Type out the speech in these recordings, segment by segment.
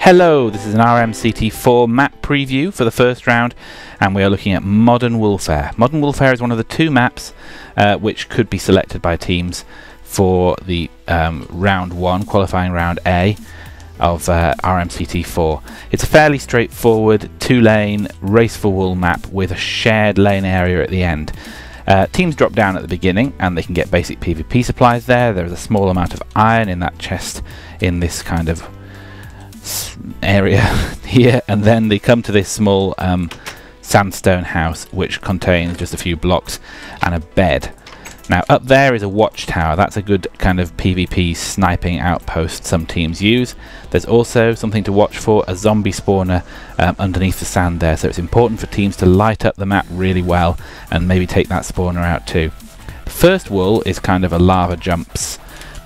Hello, this is an RMCT4 map preview for the first round, and we are looking at Modern Woolfare. Modern Woolfare is one of the two maps uh, which could be selected by teams for the um, round one, qualifying round A of uh, RMCT4. It's a fairly straightforward two-lane race for wool map with a shared lane area at the end. Uh, teams drop down at the beginning and they can get basic PvP supplies there. There is a small amount of iron in that chest in this kind of area here, and then they come to this small um, sandstone house which contains just a few blocks and a bed. Now up there is a watchtower, that's a good kind of PvP sniping outpost some teams use. There's also something to watch for, a zombie spawner um, underneath the sand there, so it's important for teams to light up the map really well and maybe take that spawner out too. The first wool is kind of a lava jumps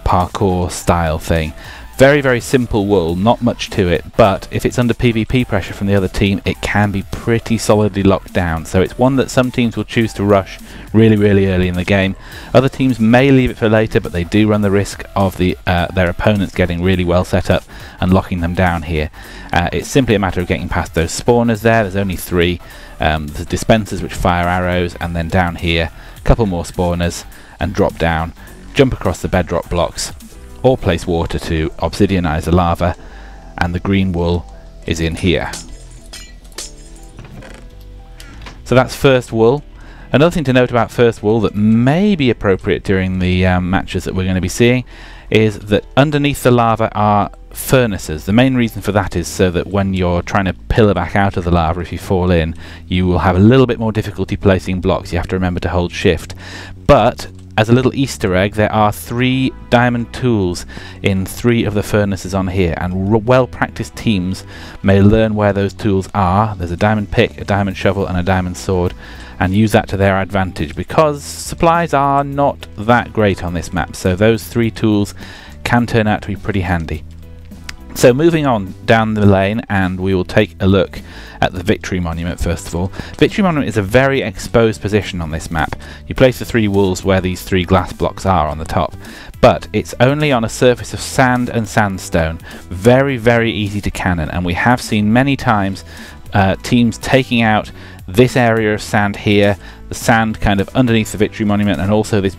parkour style thing very, very simple wool, not much to it, but if it's under PvP pressure from the other team, it can be pretty solidly locked down. So it's one that some teams will choose to rush really, really early in the game. Other teams may leave it for later, but they do run the risk of the uh, their opponents getting really well set up and locking them down here. Uh, it's simply a matter of getting past those spawners there. There's only three. Um, the dispensers which fire arrows, and then down here, a couple more spawners, and drop down, jump across the bedrock blocks, or place water to obsidianize the lava and the green wool is in here. So that's first wool. Another thing to note about first wool that may be appropriate during the um, matches that we're going to be seeing is that underneath the lava are furnaces. The main reason for that is so that when you're trying to pillar back out of the lava if you fall in, you will have a little bit more difficulty placing blocks. You have to remember to hold shift. But as a little Easter egg, there are three diamond tools in three of the furnaces on here, and well practiced teams may learn where those tools are. There's a diamond pick, a diamond shovel, and a diamond sword, and use that to their advantage because supplies are not that great on this map, so those three tools can turn out to be pretty handy. So moving on down the lane and we will take a look at the Victory Monument first of all. Victory Monument is a very exposed position on this map. You place the three wools where these three glass blocks are on the top, but it's only on a surface of sand and sandstone. Very, very easy to cannon and we have seen many times uh, teams taking out this area of sand here, the sand kind of underneath the Victory Monument and also this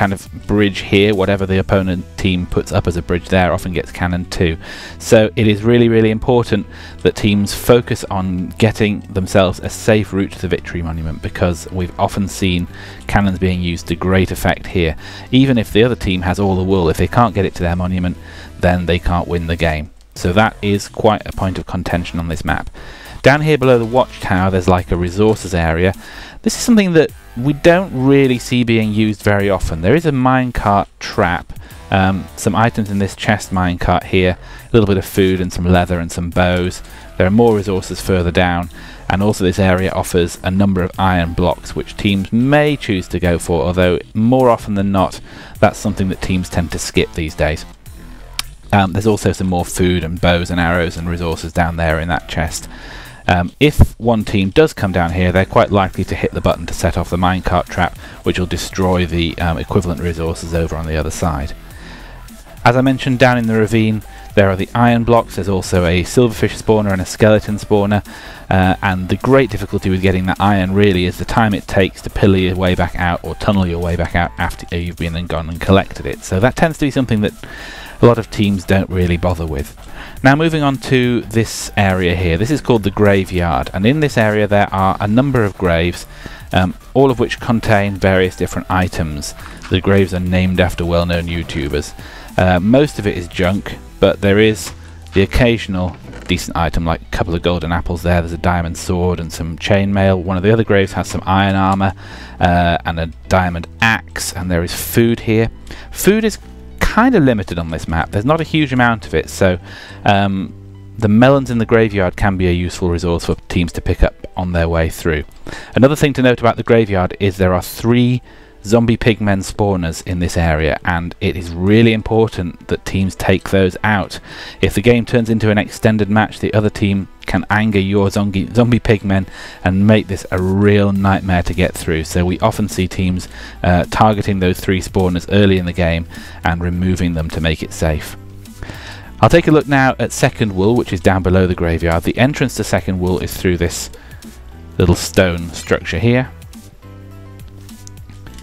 kind of bridge here, whatever the opponent team puts up as a bridge there often gets cannon too. So it is really, really important that teams focus on getting themselves a safe route to the victory monument because we've often seen cannons being used to great effect here. Even if the other team has all the wool, if they can't get it to their monument, then they can't win the game. So that is quite a point of contention on this map. Down here below the watchtower there's like a resources area. This is something that we don't really see being used very often. There is a minecart trap, um, some items in this chest minecart here, a little bit of food and some leather and some bows. There are more resources further down and also this area offers a number of iron blocks which teams may choose to go for although more often than not that's something that teams tend to skip these days. Um, there's also some more food and bows and arrows and resources down there in that chest. Um, if one team does come down here, they're quite likely to hit the button to set off the minecart trap, which will destroy the um, equivalent resources over on the other side. As I mentioned, down in the ravine, there are the iron blocks, there's also a silverfish spawner and a skeleton spawner, uh, and the great difficulty with getting that iron really is the time it takes to pillar your way back out or tunnel your way back out after you've been and gone and collected it. So that tends to be something that a lot of teams don't really bother with. Now moving on to this area here, this is called the graveyard and in this area there are a number of graves um, all of which contain various different items. The graves are named after well-known YouTubers. Uh, most of it is junk but there is the occasional decent item like a couple of golden apples there, there's a diamond sword and some chainmail. One of the other graves has some iron armor uh, and a diamond axe and there is food here. Food is kind of limited on this map. There's not a huge amount of it, so um, the melons in the graveyard can be a useful resource for teams to pick up on their way through. Another thing to note about the graveyard is there are three zombie pigmen spawners in this area and it is really important that teams take those out. If the game turns into an extended match the other team can anger your zombie, zombie pigmen and make this a real nightmare to get through so we often see teams uh, targeting those three spawners early in the game and removing them to make it safe. I'll take a look now at Second Wool, which is down below the graveyard. The entrance to Second Wool is through this little stone structure here.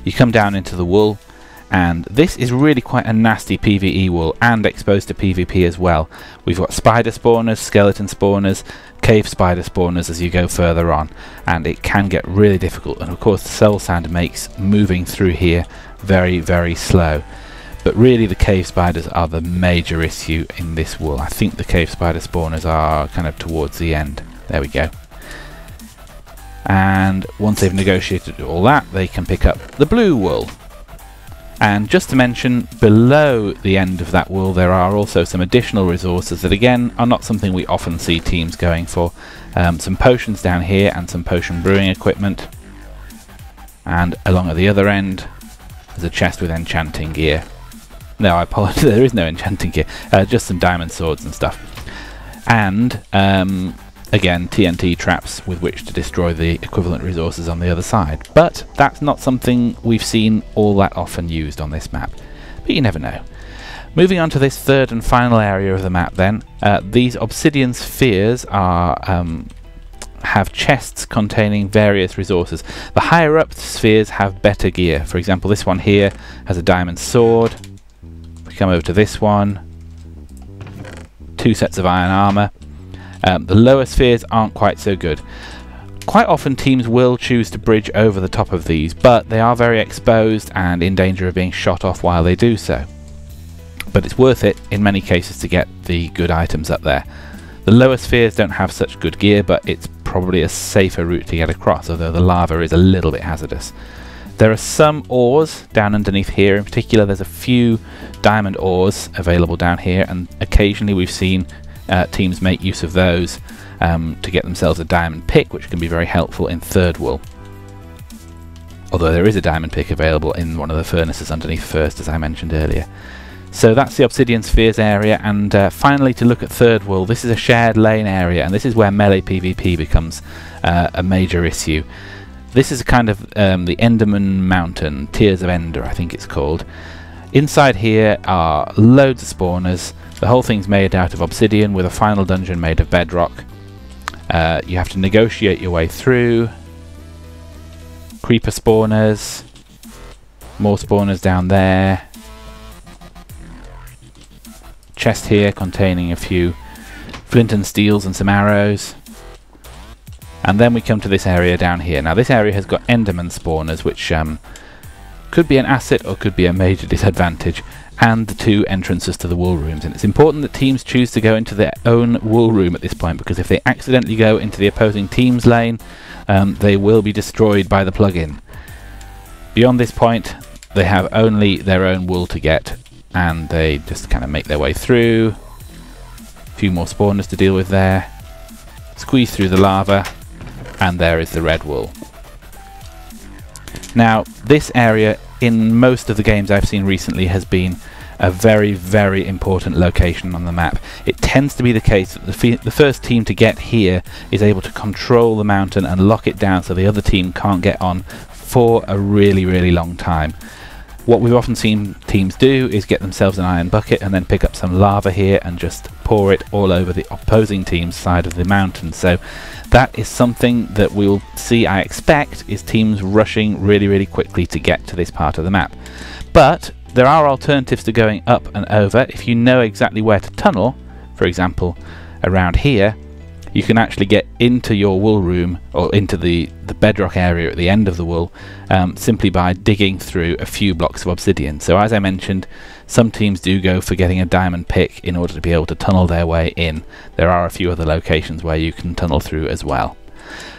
You come down into the wool, and this is really quite a nasty PvE wool and exposed to PvP as well. We've got spider spawners, skeleton spawners, cave spider spawners as you go further on, and it can get really difficult. And of course, the soul sand makes moving through here very, very slow. But really the cave spiders are the major issue in this wool. I think the cave spider spawners are kind of towards the end. There we go. And once they've negotiated all that, they can pick up the blue wool. And just to mention, below the end of that wool there are also some additional resources that again are not something we often see teams going for. Um, some potions down here and some potion brewing equipment. And along at the other end, there's a chest with enchanting gear. No, I apologize. There is no enchanting gear. Uh, just some diamond swords and stuff. And um, again, TNT traps with which to destroy the equivalent resources on the other side. But that's not something we've seen all that often used on this map. But you never know. Moving on to this third and final area of the map then, uh, these obsidian spheres are um, have chests containing various resources. The higher up spheres have better gear. For example, this one here has a diamond sword, We come over to this one. Two sets of iron armour. Um, the lower spheres aren't quite so good. Quite often teams will choose to bridge over the top of these, but they are very exposed and in danger of being shot off while they do so. But it's worth it in many cases to get the good items up there. The lower spheres don't have such good gear, but it's probably a safer route to get across, although the lava is a little bit hazardous. There are some ores down underneath here. In particular, there's a few diamond ores available down here, and occasionally we've seen uh, teams make use of those um, to get themselves a diamond pick, which can be very helpful in third wool. Although there is a diamond pick available in one of the furnaces underneath first, as I mentioned earlier. So that's the Obsidian Spheres area, and uh, finally to look at Third Wool, this is a shared lane area, and this is where melee PvP becomes uh, a major issue. This is kind of um, the Enderman Mountain, Tears of Ender I think it's called. Inside here are loads of spawners. The whole thing's made out of obsidian with a final dungeon made of bedrock. Uh, you have to negotiate your way through. Creeper spawners. More spawners down there. Chest here containing a few flint and steels and some arrows. And then we come to this area down here. Now this area has got Enderman spawners, which um, could be an asset or could be a major disadvantage, and the two entrances to the wool rooms. And it's important that teams choose to go into their own wool room at this point, because if they accidentally go into the opposing team's lane, um, they will be destroyed by the plugin. Beyond this point, they have only their own wool to get, and they just kind of make their way through. A few more spawners to deal with there. Squeeze through the lava, and there is the red wool. Now, this area in most of the games I've seen recently has been a very, very important location on the map. It tends to be the case that the, the, first team to get here is able to control the mountain and lock it down so the other team can't get on for a really, really long time. What we've often seen teams do is get themselves an iron bucket and then pick up some lava here and just pour it all over the opposing team's side of the mountain. So that is something that we'll see, I expect, is teams rushing really, really quickly to get to this part of the map. But there are alternatives to going up and over. If you know exactly where to tunnel, for example, around here, you can actually get into your wool room or into the, the bedrock area at the end of the wool um, simply by digging through a few blocks of obsidian. So as I mentioned, some teams do go for getting a diamond pick in order to be able to tunnel their way in. There are a few other locations where you can tunnel through as well.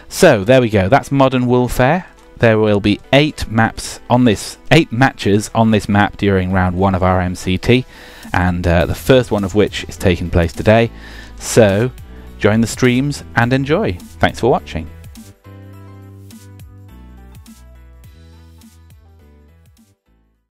So there we go, that's Modern Woolfare. There will be eight maps on this, eight matches on this map during round one of RMCT, and uh, the first one of which is taking place today. So Join the streams and enjoy. Thanks for watching.